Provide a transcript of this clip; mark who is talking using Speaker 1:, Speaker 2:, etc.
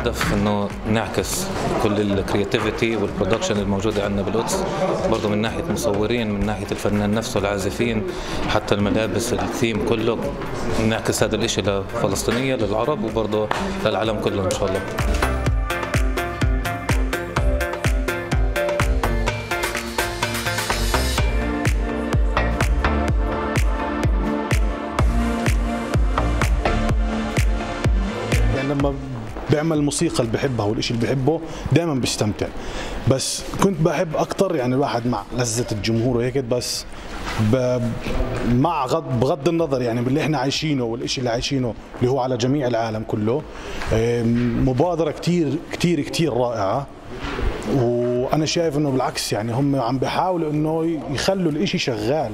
Speaker 1: الهدف إنه نعكس كل ال creativity وال production الموجوده عندنا بالقدس برضه من ناحية مصورين من ناحية الفنان نفسه العازفين حتى الملابس الثيم كله نعكس هذا الشيء لفلسطينية للعرب وبرضه للعالم كله إن شاء الله.
Speaker 2: يعني لما بيعمل الموسيقى اللي بحبها والشيء اللي بحبه دائما بيستمتع. بس كنت بحب أكثر يعني الواحد مع لذة الجمهور وهيك بس. مع غض بغض النظر يعني باللي إحنا عايشينه والشيء اللي عايشينه اللي هو على جميع العالم كله. آم، مبادرة كتير كتير كتير رائعة. وأنا شايف إنه بالعكس يعني هم عم بيحاولوا إنه يخلوا الإشي شغال.